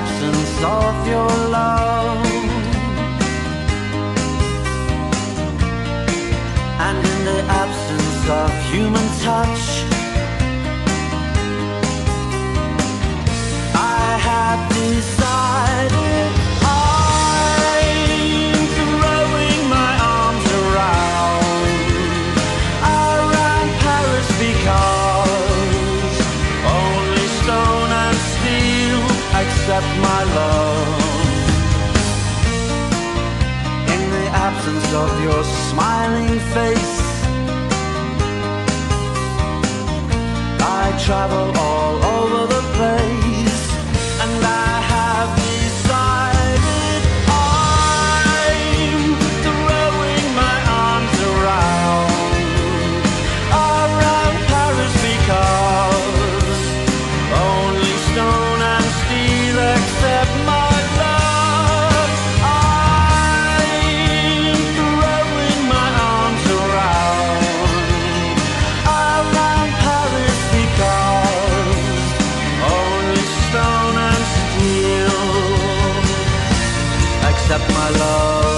absence of your love. And in the absence of human touch, my love. In the absence of your smiling face, I travel all up my love.